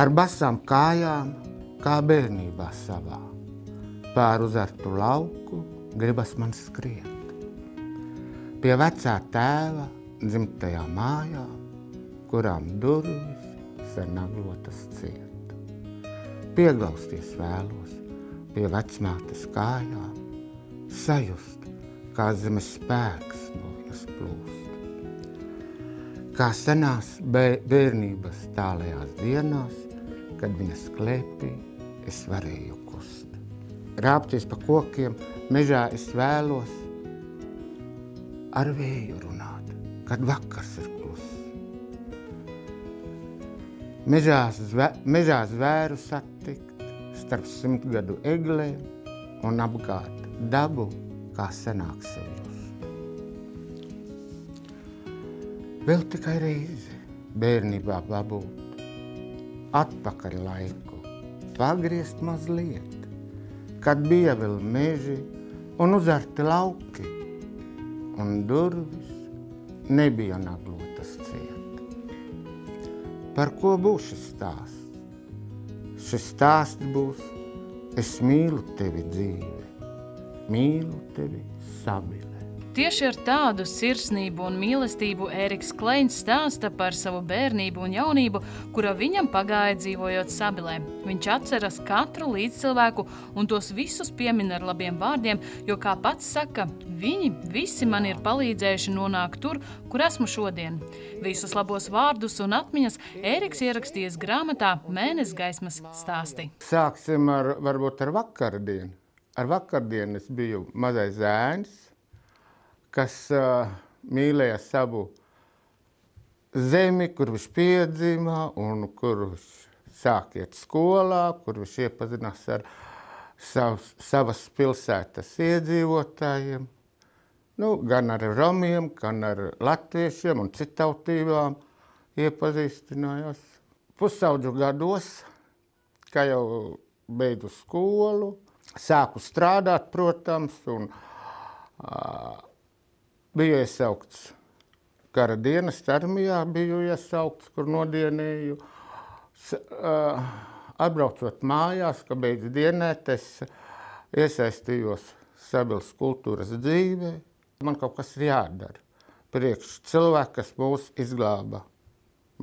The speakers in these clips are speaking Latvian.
ar basām kājām, kā bērnībā savā. Pār uzartu lauku gribas man skriet. Pie vecā tēva dzimtajā mājā, kurām durvis sen naglotas ciet. Pieglausties vēlos pie vecmātes kājām, sajust, kā zemes spēks no viņas plūst. Kā senās bērnības tālajās dienās, kad viņas klēpī es varēju kust. Rāpties pa kokiem, mežā es vēlos ar vēju runāt, kad vakars ir klus. Mežā, zvē, mežā zvēru satikt starp simtgadu eglēm un apgāt dabu, kā senāk sev just. Vēl tikai reizi bērnībā babūt, atpakaļ laiku, pagriezt mazliet, kad bija vēl meži un uzarti lauki, un durvis nebija naglotas ciet. Par ko būs šis stāsts? Šis stāsts būs, es mīlu tevi dzīve, mīlu tevi sabili. Tieši ar tādu sirsnību un mīlestību Ēriks Kleins stāsta par savu bērnību un jaunību, kura viņam pagāja dzīvojot Sabilē. Viņš atceras katru līdzcilvēku un tos visus piemin ar labiem vārdiem, jo, kā pats saka, viņi visi man ir palīdzējuši nonākt tur, kur esmu šodien. Visus labos vārdus un atmiņas Ēriks ierakstījis grāmatā Mēnes gaismas stāsti. Sāksim ar, varbūt ar vakardienu. Ar vakardienu es biju mazais zēns, kas uh, mīlēja savu zemi, kur viņš piedzima un kur viņš sāk iet skolā, kur viņš iepazinās ar savs, savas pilsētas iedzīvotājiem, nu, gan ar romiem, gan ar latviešiem un citautībām iepazīstinājās. Pusaudžu gados, kā jau beidzu skolu, sāku strādāt, protams, un uh, biju iesaukts kara dienas armijā, biju iesaukts, kur nodienēju. S, uh, atbraucot mājās, ka beidz dienēt, es iesaistījos Sabilas kultūras dzīvē. Man kaut kas ir jādara. Priekš cilvēku, kas mūs izglāba,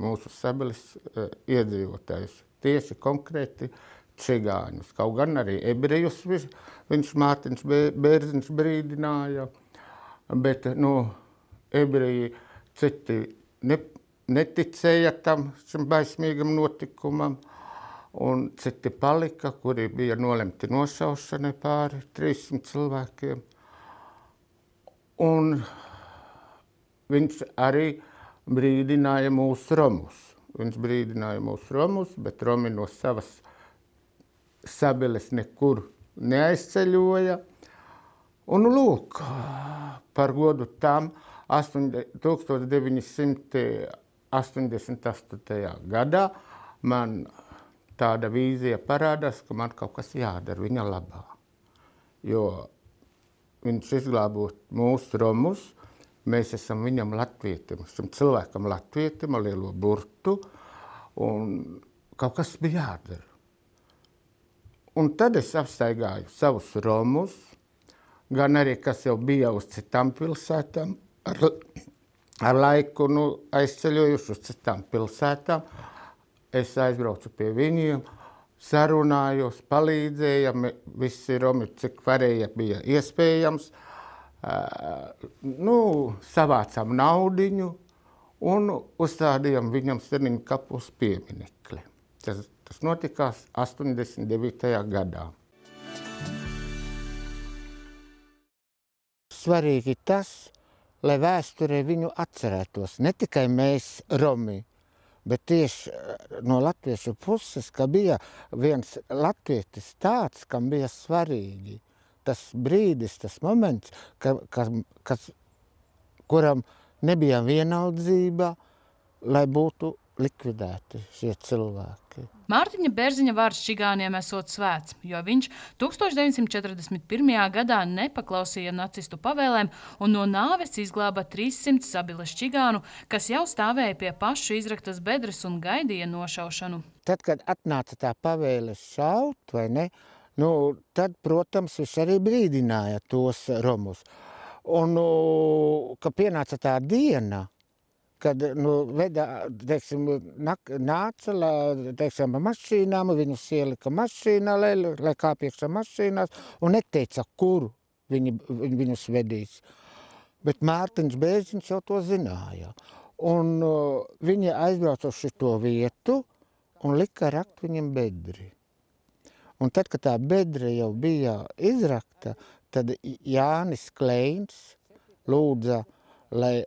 mūsu Sabilas uh, iedzīvotājus. Tieši konkrēti čigāņus. Kaut gan arī ebrejus viņš, viņš Mārtiņš Bērziņš brīdināja. Bet nu, ebreji citi ne, neticēja tam baismīgam notikumam, un citi palika, kuri bija nolemti nošaušanai pāri 300 cilvēkiem. Un viņš arī brīdināja mūsu romus. Viņš brīdināja mūsu romus, bet romi no savas sabiles nekur neaizceļoja. Un lūk, par godu tam 1988. gadā man tāda vīzija parādās, ka man kaut kas jādara viņa labā. Jo viņš izglābot mūsu romus, mēs esam viņam latvietim, šim cilvēkam latvietim ar lielo burtu, un kaut kas bija jādara. Un tad es apstaigāju savus romus, gan arī kas jau bija uz citām pilsētām, ar, ar laiku nu, aizceļojuši uz citām pilsētām. Es aizbraucu pie viņiem, sarunājos, palīdzējām, visi Romi, cik varēja, bija iespējams. Uh, nu, savācām naudiņu un uzstādījām viņam Seniņu kapus pieminekli. Tas, tas notikās 89. gadā. Svarīgi tas, lai vēsturē viņu atcerētos. Ne tikai mēs, Romi, bet tieši eh, no latviešu puses, ka bija viens latvietis tāds, kam bija svarīgi tas brīdis, tas moments, ka, ka, kas, kuram nebija vienaldzība, lai būtu likvidēti šie cilvēki. Mārtiņa Bērziņa vārds čigāniem esot svēts, jo viņš 1941. gadā nepaklausīja nacistu pavēlēm un no nāves izglāba 300 sabiles čigānu, kas jau stāvēja pie pašu izraktas bedres un gaidīja nošaušanu. Tad, kad atnāca tā pavēle šaut, vai ne, nu, tad, protams, viņš arī brīdināja tos romus. Un, nu, ka pienāca tā diena, kad nu, veda, teiksim, nak, nāca la, teiksim, mašīnām, viņus ielika mašīnā, lai, lai kāp iekšā mašīnās, un neteica, kur viņi, viņus vedīs. Bet Mārtiņš Bērziņš jau to zināja. Un uh, viņi aizbrauca uz šo vietu un lika rakt viņam bedri. Un tad, kad tā bedre jau bija izrakta, tad Jānis Kleins lūdza, lai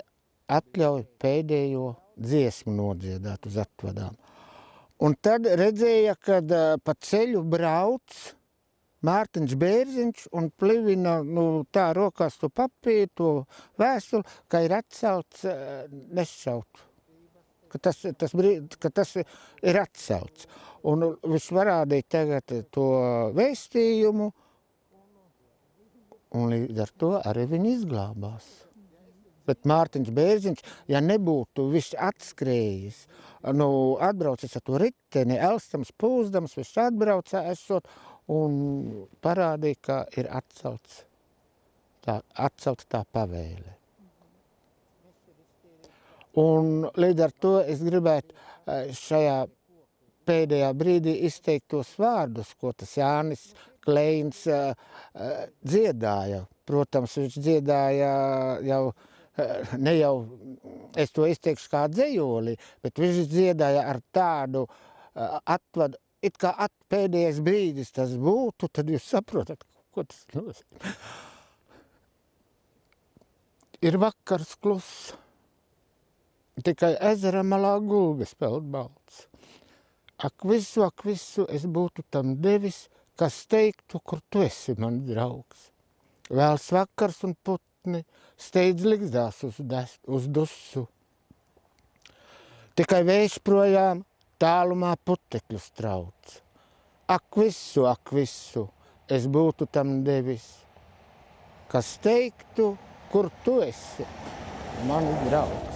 atļauj pēdējo dziesmu nodziedāt uz atvadām. Un tad redzēja, kad pa ceļu brauc Mārtiņš Bērziņš un plivina nu, tā rokās to papīru, to vēstuli, ka ir atcelts nešaut. Ka tas, tas, brīd, ka tas ir atcelts. Un viņš varādīja tagad to vēstījumu, un līdz ar to arī viņi izglābās. Bet Mārtiņš Bērziņš, ja nebūtu viņš atskrējis, nu, atbraucis ar to riteni, elstams, pūzdams, viņš atbrauca esot un parādīja, ka ir atcelts tā, atcelt tā pavēle. Un līdz ar to es gribētu eh, šajā pēdējā brīdī izteikt tos vārdus, ko tas Jānis Kleins uh, uh, dziedāja. Protams, viņš dziedāja jau ne jau, es to izteikšu kā dzējoli, bet viņš dziedāja ar tādu uh, atvadu, it kā at, pēdējais brīdis tas būtu, tad jūs saprotat, ko tas nozīmē. Ir vakars kluss, tikai ezera malā gulbis peld balts. Ak visu, ak visu es būtu tam devis, kas teiktu, kur tu esi, man draugs. Vēls vakars un putni steidz ligzdās uz, des, uz dusu. Tikai vējš projām tālumā putekļus trauc. Ak visu, ak visu, es būtu tam devis, kas teiktu, kur tu esi, man draugs.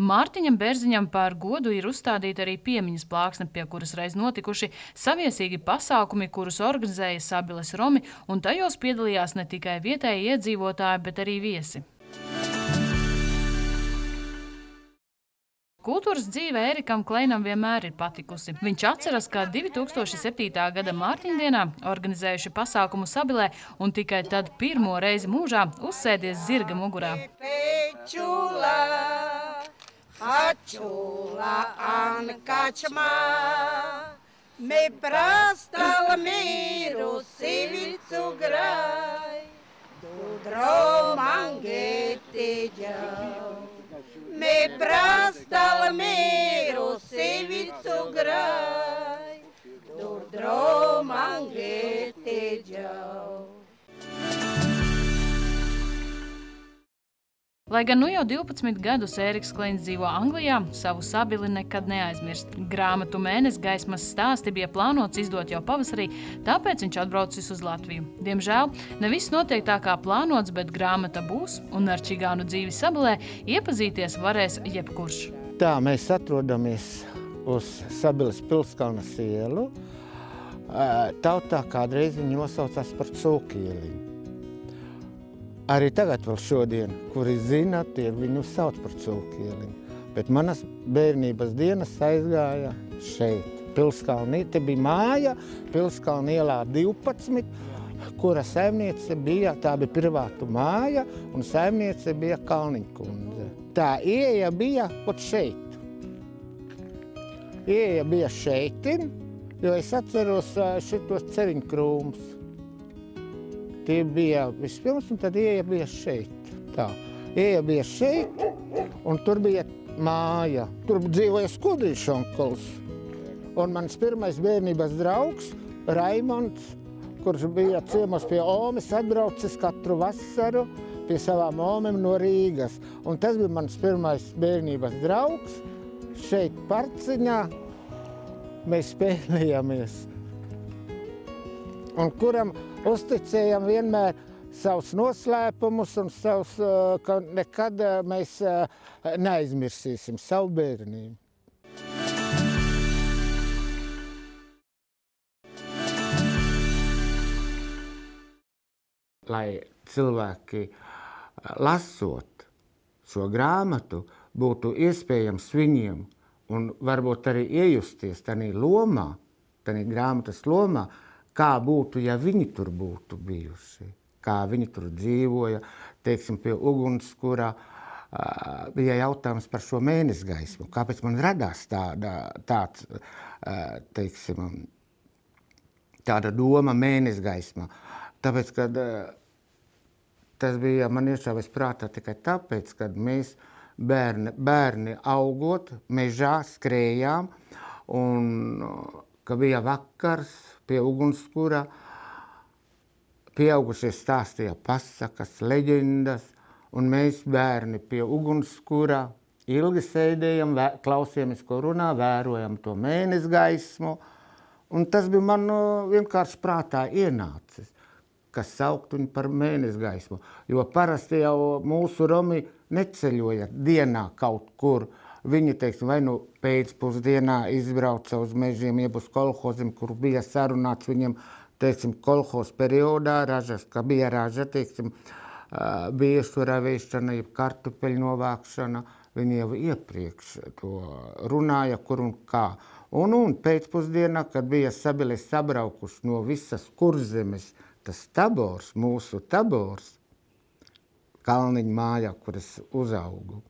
Mārtiņam Bērziņam par godu ir uzstādīta arī piemiņas plāksne, pie kuras reiz notikuši saviesīgi pasākumi, kurus organizēja Sabiles Romi, un tajos piedalījās ne tikai vietēji iedzīvotāji, bet arī viesi. Kultūras dzīve Erikam Kleinam vienmēr ir patikusi. Viņš atceras, ka 2007. gada Mārtiņdienā organizējuši pasākumu Sabilē un tikai tad pirmo reizi mūžā uzsēdies zirga mugurā. Achula an kačma, me prastal miru sivicu graj, dudro mangete. Me prastal miru sivicu graj, dudro mangete. Lai gan nu jau 12 gadus Ēriks Kleins dzīvo Anglijā, savu sabili nekad neaizmirst. Grāmatu mēnesis gaismas stāsti bija plānots izdot jau pavasarī, tāpēc viņš atbraucis uz Latviju. Diemžēl ne viss notiek tā kā plānots, bet grāmata būs, un ar čigānu dzīvi sabilē iepazīties varēs jebkurš. Tā mēs atrodamies uz Sabilas pilskalnas ielu. Tautā kādreiz viņi nosaucās par cūkieliņu. Arī tagad, vēl šodien, kuri zina, tie viņu sauc par cūkieliņu. Bet manas bērnības dienas aizgāja šeit, Pilskalnī. Te bija māja, Pilskalni ielā 12, kura saimniece bija, tā bija privātu māja, un saimniece bija Kalniņkundze. Tā ieeja bija pat šeit. Ieeja bija šeitin, jo es atceros šitos ceriņu krūmus. Tie bija vispirms, un tad ieja bija šeit. Tā. Ieja bija šeit, un tur bija māja. Tur dzīvoja skudrīšs onkuls. Un mans pirmais bērnības draugs, Raimonds, kurš bija ciemos pie Omes, atbraucis katru vasaru pie savām omēm no Rīgas. Un tas bija mans pirmais bērnības draugs, šeit parciņā mēs spēlējāmies. Un kuram uzticējām vienmēr savus noslēpumus un savus, uh, ka nekad uh, mēs uh, neaizmirsīsim savu bērnību. Lai cilvēki lasot šo grāmatu, būtu iespējams viņiem un varbūt arī iejusties tajā lomā, tajā grāmatas lomā, kā būtu, ja viņi tur būtu bijuši, kā viņi tur dzīvoja, teiksim, pie ugunskura. Uh, bija jautājums par šo mēnesi gaismu. Kāpēc man radās tāda, tāds, uh, teiksim, tāda doma mēnesi gaismā? Tāpēc, kad uh, tas bija man iešāvis prātā tikai tāpēc, kad mēs bērni, bērni augot mežā skrējām un ka bija vakars pie ugunskura, pieaugušie stāstīja pasakas, leģendas, un mēs bērni pie ugunskura ilgi sēdējam, klausījāmies, ko runā, vērojam to mēnesi gaismu, un tas bija man nu, vienkārši prātā ienācis kas saukt viņu par mēnesi gaismu. Jo parasti jau mūsu romi neceļoja dienā kaut kur. Viņi, teiksim, vai nu pēcpusdienā izbrauca uz mežiem, jeb uz kolhoziem, kur bija sarunāts viņiem, teiksim, kolhoz periodā ražas, ka bija raža, teiksim, bija šuravēšana, jeb kartupeļu novākšana. Viņi jau iepriekš to runāja, kur un kā. Un, un pēcpusdienā, kad bija sabili sabraukuši no visas kurzemes, tas tabors, mūsu tabors, kalniņa mājā, kur es uzaugu.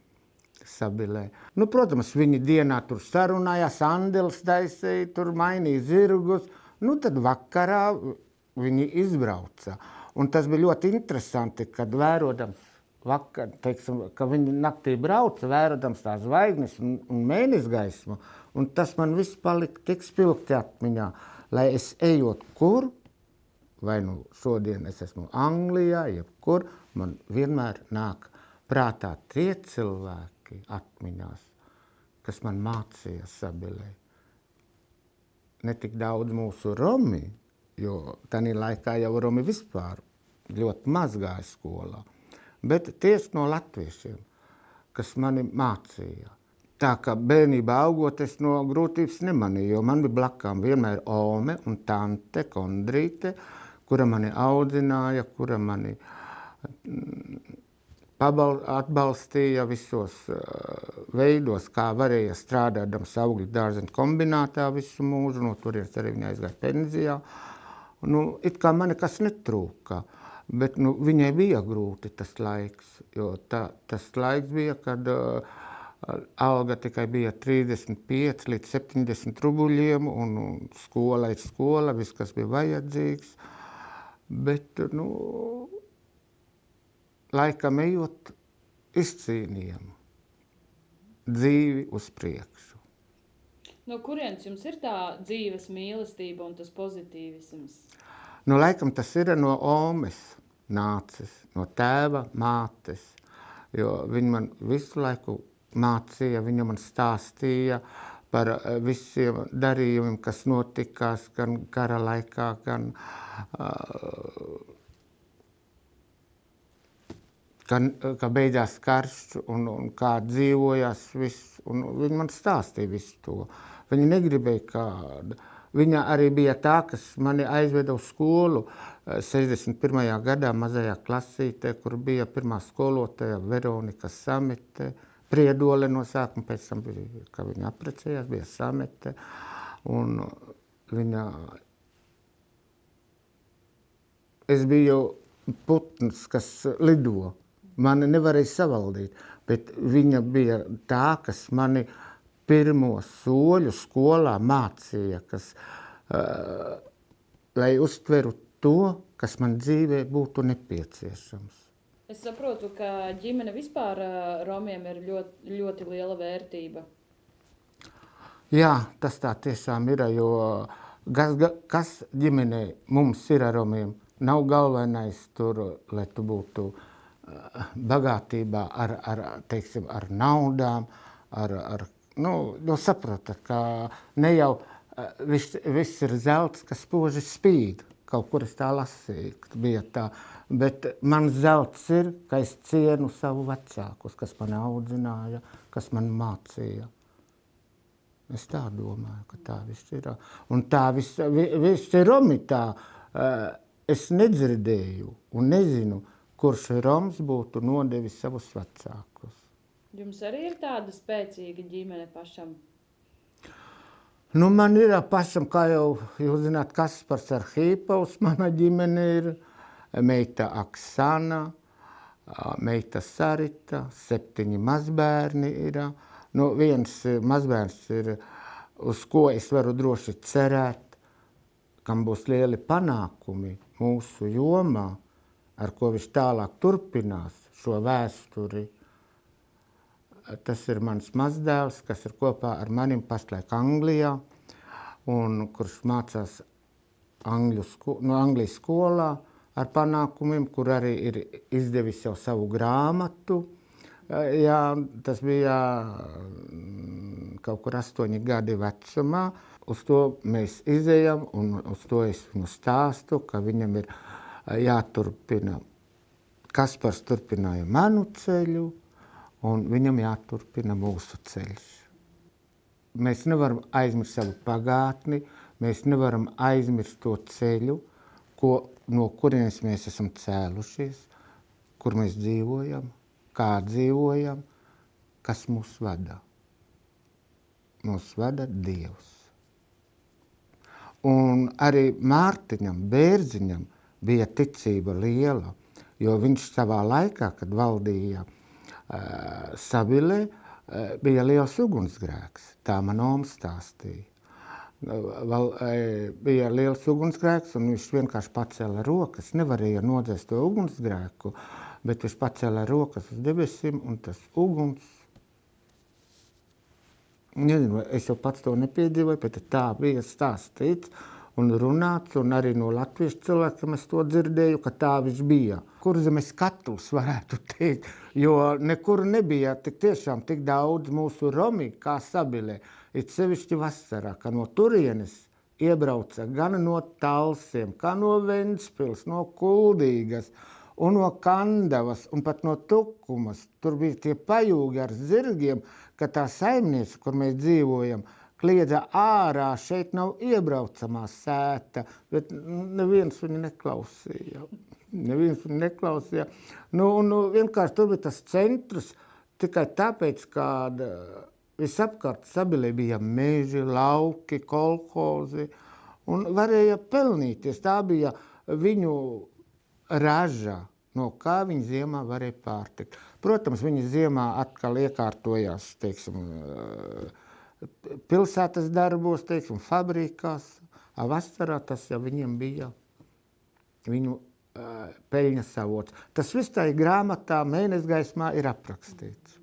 Sabilē. Nu, protams, viņi dienā tur sarunājās, Andels taisīja, tur mainīja zirgus. Nu, tad vakarā viņi izbrauca. Un tas bija ļoti interesanti, kad vērojams, vakar, teiksim, ka viņi naktī brauca, vērojams tās zvaigznes un, un mēnesi gaismu. Un tas man viss palika tik spilgti atmiņā, lai es ejot kur, vai nu šodien es esmu Anglijā, jebkur, man vienmēr nāk prātā tie cilvēki atmiņās, kas man mācīja sabilē. Ne tik daudz mūsu romi, jo tajā laikā jau romi vispār ļoti maz gāja skolā, bet tieši no latviešiem, kas mani mācīja. Tā kā bērnībā augot, es no grūtības nemanīju, jo man bija blakām vienmēr ome un tante, kondrīte, kura mani audzināja, kura mani atbalstīja visos uh, veidos, kā varēja strādāt augļu dārzeņu kombinātā visu mūžu, no turienes arī viņa aizgāja pensijā. Nu, it kā man nekas netrūka, bet nu, viņai bija grūti tas laiks, jo tā, tas laiks bija, kad uh, alga tikai bija 35 līdz 70 rubuļiem, un, un skola ir skola, viss, kas bija vajadzīgs. Bet nu, laikam ejot, izcīnījām dzīvi uz priekšu. No kurienes jums ir tā dzīves mīlestība un tas pozitīvisms? Nu, laikam tas ir no Omes nācis, no tēva mātes, jo viņi man visu laiku mācīja, viņa man stāstīja par eh, visiem darījumiem, kas notikās gan kara laikā, gan uh, ka, ka beidzās karš un, un kā dzīvojās viss. Viņa man stāstīja visu to. Viņa negribēja kādu. Viņa arī bija tā, kas mani aizveda uz skolu 61. gadā mazajā klasītē, kur bija pirmā skolotāja Veronika Samete, Priedole no sākuma, pēc tam, bija, ka viņa apprecējās, bija Samete. Un viņa es biju putns, kas lido. Mani nevarēja savaldīt, bet viņa bija tā, kas mani pirmo soļu skolā mācīja, kas, uh, lai uztveru to, kas man dzīvē būtu nepieciešams. Es saprotu, ka ģimene vispār romiem ir ļoti, ļoti liela vērtība. Jā, tas tā tiešām ir, jo kas, kas ģimenē mums ir ar romiem? Nav galvenais tur, lai tu būtu uh, bagātībā ar, ar, teiksim, ar naudām, ar, ar nu, nu saprotat, ka ne jau uh, viss, viss ir zelts, kas spoži spīd. Kaut kur es tā lasīju, bija tā. Bet man zelts ir, ka es cienu savu vecākus, kas man audzināja, kas man mācīja. Es tā domāju, ka tā viss ir. Un tā viss, viss ir romitā. Uh, es nedzirdēju un nezinu, kurš Roms būtu nodevis savus vecākus. Jums arī ir tāda spēcīga ģimene pašam? Nu, man ir pašam, kā jau jūs zināt, Kaspars Arhīpaus, mana ģimene ir meita Aksana, meita Sarita, septiņi mazbērni ir. Nu, viens mazbērns ir, uz ko es varu droši cerēt, kam būs lieli panākumi mūsu jomā, ar ko viņš tālāk turpinās šo vēsturi. Tas ir mans mazdēls, kas ir kopā ar manim pašlaik Anglijā, un kurš mācās Angļu sko no Anglijas skolā ar panākumiem, kur arī ir izdevis jau savu grāmatu. Jā, tas bija mm, kaut kur astoņi gadi vecumā. Uz to mēs izējam, un uz to es viņu stāstu, ka viņam ir ielikās jāturpina. Kaspars turpināja manu ceļu, un viņam jāturpina mūsu ceļš. Mēs nevaram aizmirst savu pagātni, mēs nevaram aizmirst to ceļu, ko, no kurienes mēs esam cēlušies, kur mēs dzīvojam, kā dzīvojam, kas mūs vada. Mūs vada Dievs. Un arī Mārtiņam, Bērziņam, bija ticība liela, jo viņš savā laikā, kad valdīja uh, Sabilē, uh, bija liels ugunsgrēks. Tā man omas stāstīja. Val, bija liels ugunsgrēks, un viņš vienkārši pacēla rokas. Nevarēja nodzēst to ugunsgrēku, bet viņš pacēla rokas uz debesīm, un tas uguns. Nezinu, es jau pats to nepiedzīvoju, bet tā bija stāstīts un runāts, un arī no latviešu cilvēkiem es to dzirdēju, ka tā viņš bija. Kur zemes katls varētu teikt, jo nekur nebija tik tiešām tik daudz mūsu romi kā sabilē. It sevišķi vasarā, ka no turienes iebrauca gan no Talsiem, kā no Ventspils, no Kuldīgas, un no Kandavas, un pat no Tukumas. Tur bija tie pajūgi ar zirgiem, ka tā saimniece, kur mēs dzīvojam, kliedza ārā, šeit nav iebraucamā sēta, bet neviens viņu neklausīja. Neviens viņu neklausīja. Nu, nu, vienkārši tur bija tas centrs tikai tāpēc, ka visapkārt sabilē bija meži, lauki, kolhozi, un varēja pelnīties. Tā bija viņu raža, no kā viņi ziemā varēja pārtikt. Protams, viņi ziemā atkal iekārtojās, teiksim, uh, pilsētas darbos, teiksim, fabrikās. Vasarā tas jau viņiem bija viņu uh, peļņas avots. Tas viss tajā grāmatā mēnesis gaismā ir aprakstīts.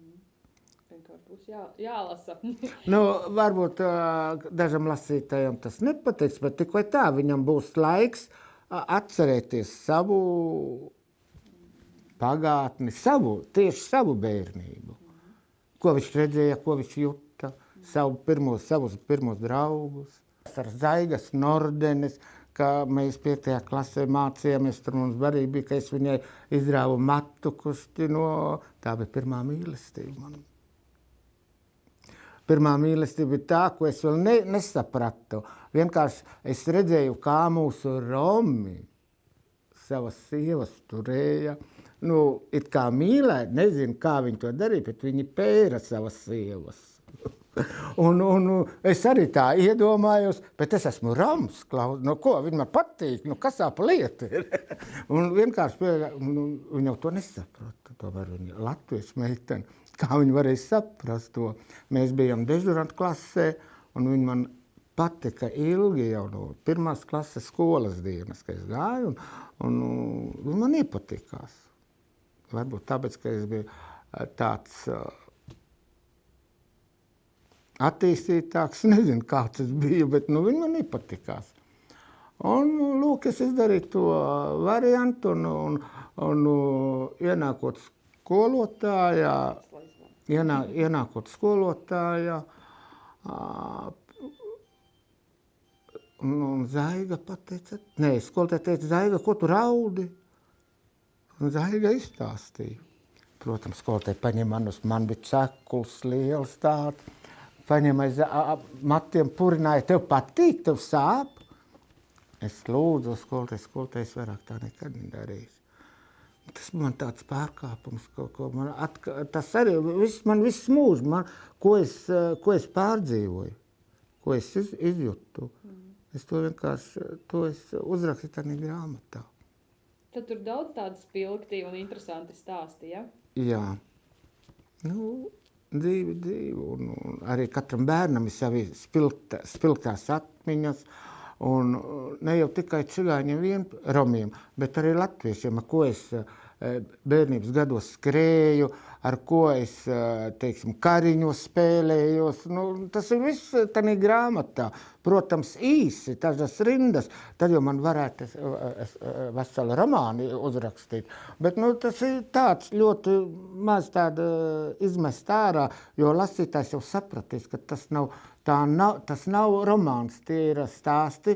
Jā, jālasa. nu, varbūt uh, dažam lasītājam tas nepatiks, bet tik vai tā viņam būs laiks uh, atcerēties savu pagātni, savu, tieši savu bērnību. Ko viņš redzēja, ko viņš jūt savu pirmos, savus pirmos draugus. Ar Zaigas Nordenes, kā mēs piektajā klasē mācījāmies, tur mums arī bija, ka es viņai izrāvu matu kusti no, tā bija pirmā mīlestība man. Pirmā mīlestība bija tā, ko es vēl ne, nesapratu. Vienkārši es redzēju, kā mūsu Romi savas sievas turēja. Nu, it kā mīlēt, nezinu, kā viņi to darīja, bet viņi pēra savas sievas. Un, un, es arī tā iedomājos, bet es esmu rams. Klaus, no ko viņa man patīk? Nu, kas tā lieta ir? un vienkārši pie, nu, viņa to nesaprata. Tomēr viņa latviešu meitene. Kā viņa varēja saprast to? Mēs bijām dežurantu klasē, un viņa man patika ilgi jau no pirmās klases skolas dienas, kad es gāju, un, un, un man iepatikās. Varbūt tāpēc, ka es biju tāds uh, attīstītāks. Nezinu, kā tas bija, bet nu, viņi man nepatikās. Un, nu, lūk, es izdarīju to variantu, un, un, un, un ienākot skolotājā, ienā, ienākot skolotājā, Un, un Zaiga pateica, nē, skolotāja teica, Zaiga, ko tu raudi? Un Zaiga izstāstīja. Protams, skolotāja paņem man uz man bija cekuls liels tāds. Paņem aiz matiem purināja, tev patīk, tev sāp? Es lūdzu skolotāju, skolotājs vairāk tā nekad nedarījis. Tas man tāds pārkāpums, ko, ko man atka, tas arī viss, man viss mūžs, man, ko, es, ko es pārdzīvoju, ko es iz, izjūtu. Es to vienkārši to es uzrakstīju tādā grāmatā. Tad tur daudz tādu spilgti un interesanti stāsti, ja? Jā, nu, dzīve, dzīve. Un, un arī katram bērnam ir savi spilgta, spilgtās atmiņas. Un ne jau tikai čigāņiem, vien romiem, bet arī latviešiem, ar ko es uh, bērnības gados skrēju, ar ko es uh, teiksim, kariņos spēlējos. Nu, tas ir viss tādā grāmatā. Protams, īsi tādas rindas, tad jau man varētu es, es, veselu romānu uzrakstīt. Bet nu, tas ir tāds ļoti maz izmest ārā, jo lasītājs jau sapratīs, ka tas nav, nav, tas nav romāns, tie ir stāsti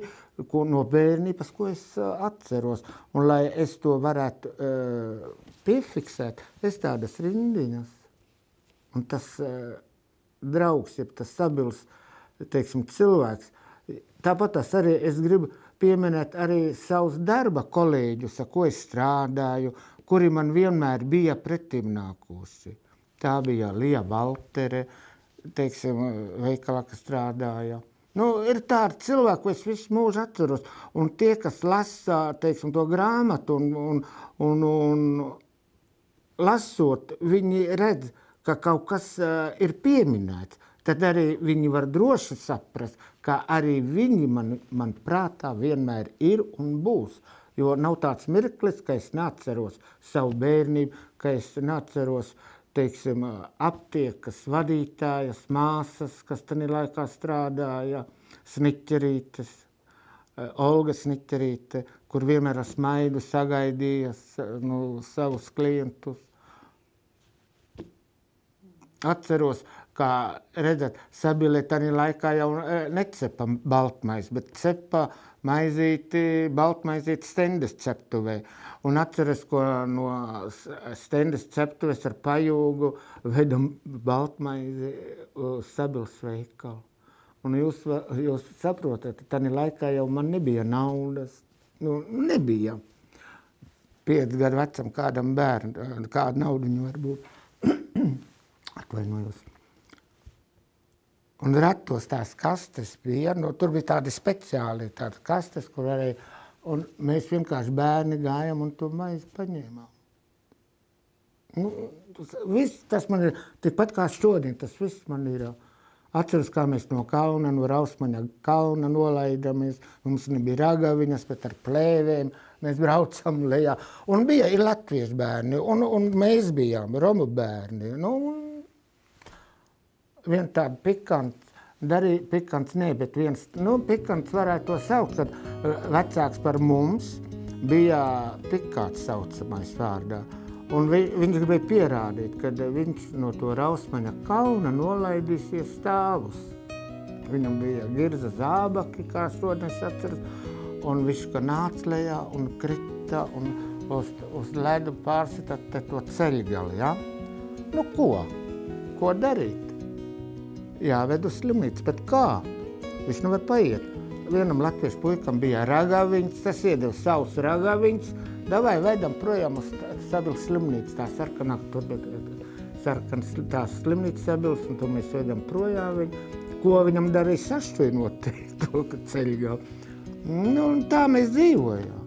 ko, no bērnības, ko es uh, atceros. Un lai es to varētu uh, piefiksēt, es tādas rindiņas. Un tas uh, draugs, jeb tas stabils teiksim, cilvēks. Tāpat tas arī es gribu pieminēt arī savus darba kolēģus, ar ko es strādāju, kuri man vienmēr bija pretim nākoši. Tā bija Lija Valtere, teiksim, veikalā, kas strādāja. Nu, ir tādi cilvēki, ko es visu mūžu atceros. Un tie, kas lasa teiksim, to grāmatu un, un, un, un lasot, viņi redz, ka kaut kas uh, ir pieminēts. Tad arī viņi var droši saprast, ka arī viņi man, man prātā vienmēr ir un būs. Jo nav tāds mirklis, ka es neatceros savu bērnību, ka es neatceros teiksim, aptiekas vadītājas, māsas, kas tajā laikā strādāja, sniķerītes, Olga Sniķerīte, kur vienmēr ar smaidu sagaidījas nu, savus klientus. Atceros, kā redzat, Sabile tajā laikā jau necepa baltmais, bet cepa maizīti, baltmaizīti stendes ceptuvē. Un atceros, ko no stendes ceptuves ar pajūgu vedam baltmaizi uz Sabiles veikalu. Un jūs, jūs saprotat, tajā laikā jau man nebija naudas, nu, nebija. Pieci gadu vecam kādam bērnam, kādu naudu viņu var būt. Atvainojos. Un ratos tās kastes bija, nu, tur bija tādi speciāli tādi kastes, kur arī, un mēs vienkārši bērni gājām un to maizi paņēmām. Nu, tas, viss, tas man ir tikpat kā šodien, tas viss man ir. Atceros, kā mēs no kalna, no Rausmaņa kalna nolaidamies. Mums nebija ragaviņas, bet ar plēvēm mēs braucam lejā. Un bija ir latviešu bērni, un, un mēs bijām romu bērni. Nu, vien tāda pikants, darīja pikants, ne, bet viens, nu, pikants varētu to saukt, kad uh, vecāks par mums bija pikāts saucamais vārdā. Un vi, viņš gribēja pierādīt, ka viņš no to Rausmaņa kalna nolaidīsies stāvus. Viņam bija girza zābaki, kā šodien es atceros, un viņš ka nāca lejā un krita un uz, uz ledu pārsita to ceļgali, ja? Nu ko? Ko darīt? Jāved uz slimnīcu, bet kā? Viņš nevar paiet. Vienam latviešu puikam bija ragaviņas, tas iedeva savus ragaviņas, davai vedam projām uz Sabilas slimnīcu, tā sarkanā, tur sarkanas tās slimnīcas Sabilas, un to mēs vedam projām viņu. Ko viņam darīja sašķinot to ceļu? Nu, tā mēs dzīvojām.